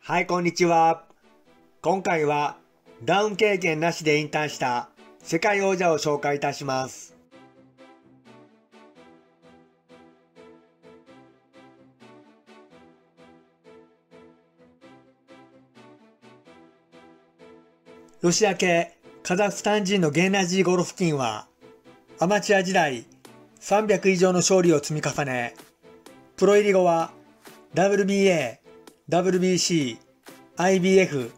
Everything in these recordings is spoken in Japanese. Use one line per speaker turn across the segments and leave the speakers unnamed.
はい、こんにちは。今回はダウン経験なしで引退した世界王者を紹介いたします。ロシア系カザフスタン人のゲンナジー・ゴロフキンはアマチュア時代300以上の勝利を積み重ねプロ入り後は WBA、WBC、IBF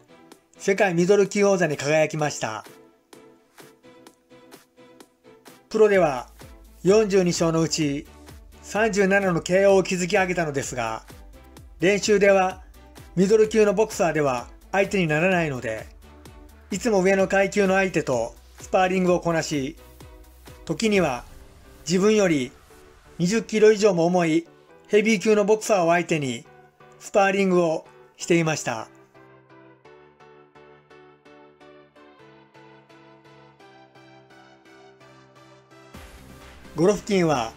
世界ミドル級王座に輝きました。プロでは42勝のうち37の KO を築き上げたのですが練習ではミドル級のボクサーでは相手にならないのでいつも上の階級の相手とスパーリングをこなし、時には自分より20キロ以上も重いヘビー級のボクサーを相手にスパーリングをしていました。ゴロフキンは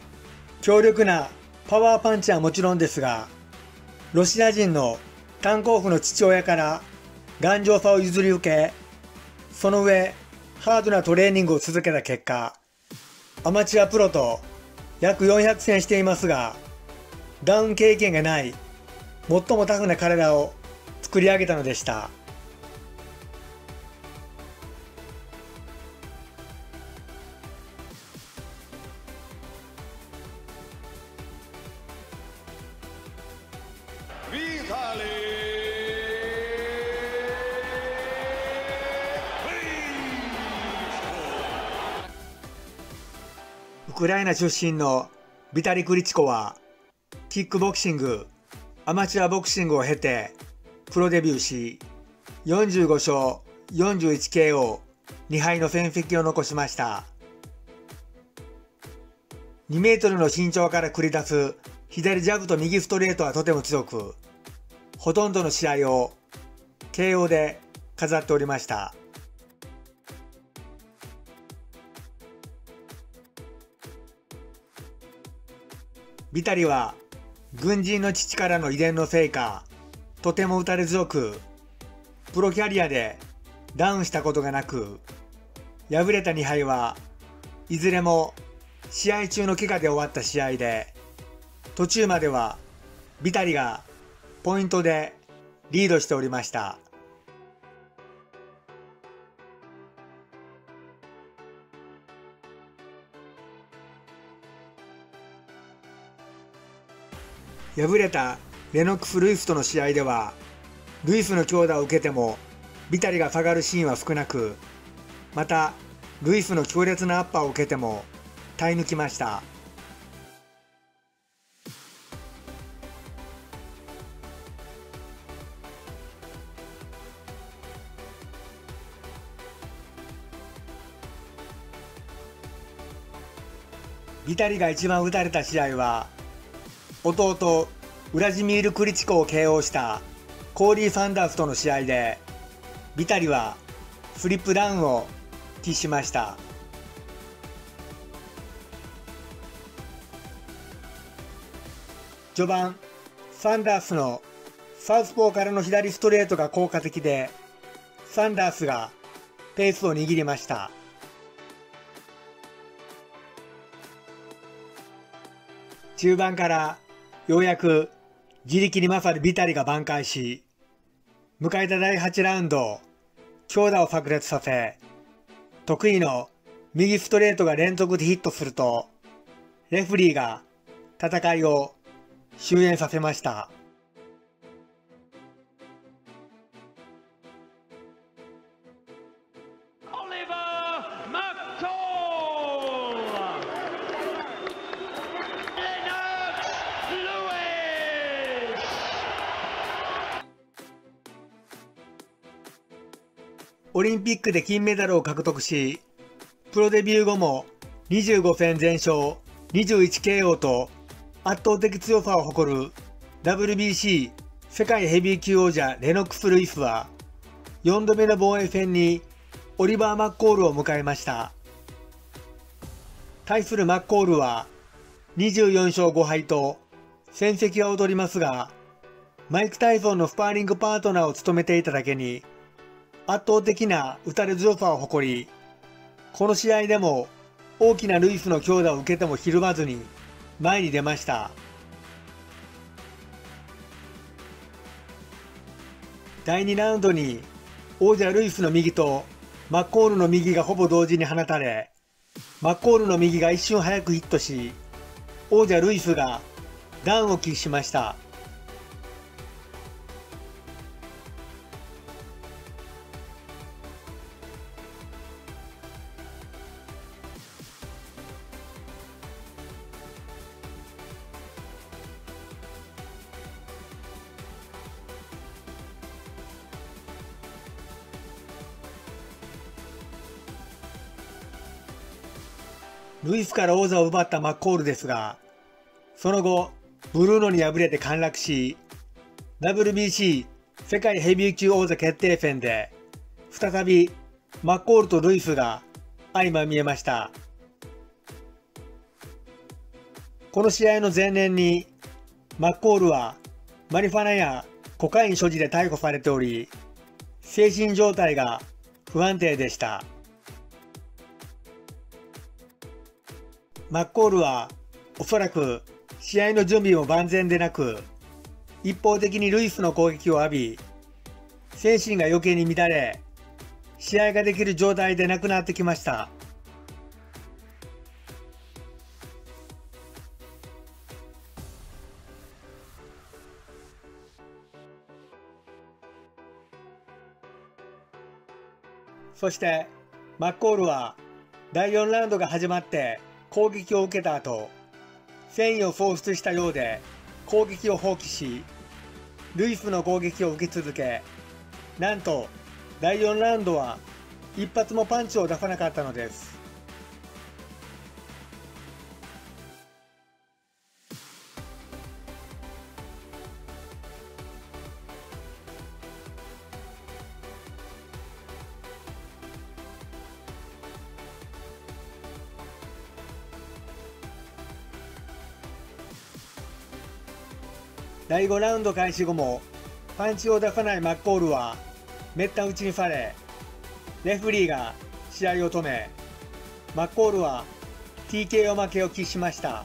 強力なパワーパンチはもちろんですが、ロシア人の炭鉱夫の父親から頑丈さを譲り受け、その上、ハードなトレーニングを続けた結果、アマチュアプロと約400戦していますが、ダウン経験がない最もタフな体を作り上げたのでした。ウクライナ出身のビタリ・クリチコは、キックボクシング、アマチュアボクシングを経て、プロデビューし、45勝 41KO、2敗の戦績を残しました。2メートルの身長から繰り出す左ジャブと右ストレートはとても強く、ほとんどの試合を KO で飾っておりました。ビタリは軍人の父からの遺伝のせいか、とても打たれ強く、プロキャリアでダウンしたことがなく、敗れた2敗はいずれも試合中の怪我で終わった試合で、途中まではビタリがポイントでリードしておりました。敗れたレノックス・ルイスとの試合ではルイスの強打を受けてもビタリが下がるシーンは少なくまたルイスの強烈なアッパーを受けても耐え抜きました。ビタリが一番打たれた試合は弟ウラジミール・クリチコを KO したコーリー・サンダースとの試合でビタリはフリップダウンを喫しました。序盤サンダースのサウスポーからの左ストレートが効果的でサンダースがペースを握りました。中盤からようやく自力に勝るビタリが挽回し、迎えた第8ラウンド、強打を炸裂させ、得意の右ストレートが連続でヒットすると、レフリーが戦いを終焉させました。リンピックで金メダルを獲得し、プロデビュー後も25戦全勝、21KO と圧倒的強さを誇る WBC 世界ヘビー級王者レノックス・ルイスは4度目の防衛戦にオリバー・マッコールを迎えました。対するマッコールは24勝5敗と戦績は劣りますが、マイク・タイソンのスパーリングパートナーを務めていただけに、圧倒的な打たれ強さを誇り、この試合でも大きなルイスの強打を受けてもひるまずに前に出ました。第2ラウンドに王者ルイスの右とマッコールの右がほぼ同時に放たれ、マッコールの右が一瞬早くヒットし、王者ルイスがダウンを喫しました。ルイスから王座を奪ったマッコールですが、その後、ブルーノに敗れて陥落し、WBC 世界ヘビー級王座決定戦で、再びマッコールとルイスが相まみえました。この試合の前年に、マッコールはマリファナやコカイン所持で逮捕されており、精神状態が不安定でした。マッコールはおそらく試合の準備も万全でなく、一方的にルイスの攻撃を浴び、精神が余計に乱れ、試合ができる状態でなくなってきました。そして、マッコールは第4ラウンドが始まって攻撃を受けた後、戦意を喪失したようで攻撃を放棄し、ルイスの攻撃を受け続け、なんと第4ラウンドは一発もパンチを出さなかったのです。第5ラウンド開始後もパンチを出さないマッコールはめった打ちにされレフリーが試合を止めマッコールは TKO 負けを喫しました。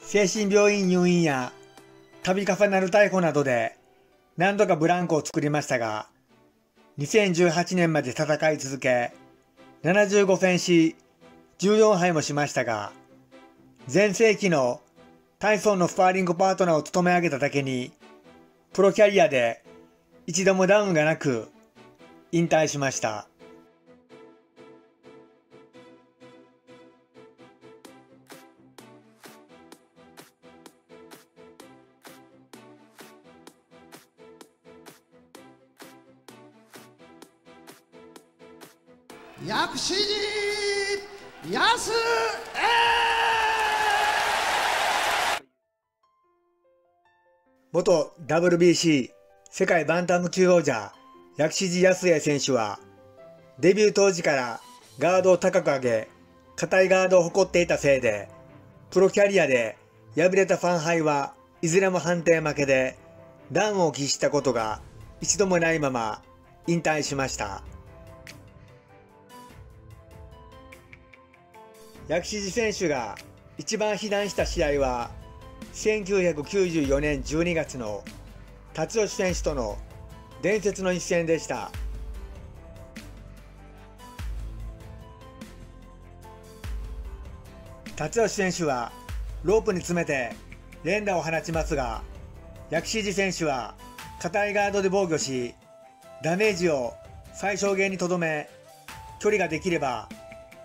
精神病院入院や度重なる逮捕などで何度かブランコを作りましたが、2018年まで戦い続け、75戦し、14敗もしましたが、前世紀のタイソンのスパーリングパートナーを務め上げただけに、プロキャリアで一度もダウンがなく、引退しました。
薬師寺安
元 WBC 世界バンタム級王者薬師寺康江選手はデビュー当時からガードを高く上げ硬いガードを誇っていたせいでプロキャリアで敗れたファンハイはいずれも判定負けでダウンを喫したことが一度もないまま引退しました。薬師寺選手が一番被弾した試合は1994年12月の辰吉選手との伝説の一戦でした。辰吉選手はロープに詰めて連打を放ちますが薬師寺選手は硬いガードで防御しダメージを最小限にとどめ距離ができれば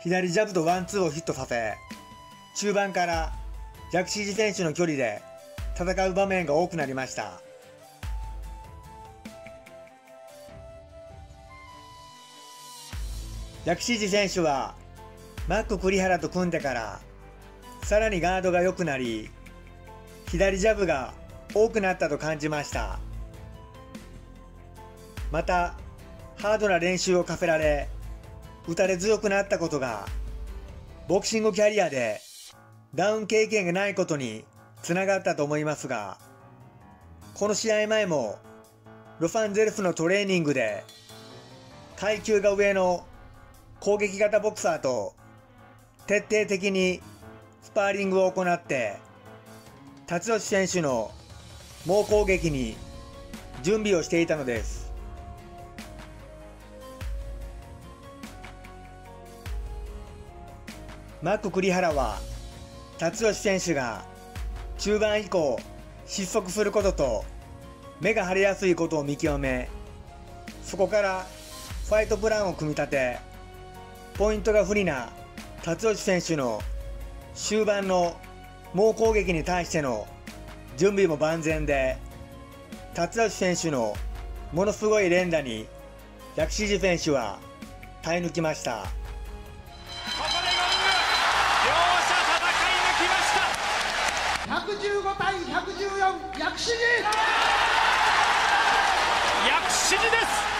左ジャブとワンツーをヒットさせ、中盤から薬師寺選手の距離で戦う場面が多くなりました。薬師寺選手はマック栗原と組んでからさらにガードが良くなり左ジャブが多くなったと感じましたまたハードな練習を課せられ打たれ強くなったことがボクシングキャリアでダウン経験がないことにつながったと思いますがこの試合前もロサンゼルスのトレーニングで階級が上の攻撃型ボクサーと徹底的にスパーリングを行って辰吉選手の猛攻撃に準備をしていたのです。マック栗原は辰吉選手が中盤以降失速することと目が腫れやすいことを見極めそこからファイトプランを組み立てポイントが不利な辰吉選手の終盤の猛攻撃に対しての準備も万全で辰吉選手のものすごい連打に薬師寺選手は耐え
抜きました。
115対114薬師寺。
薬師寺です。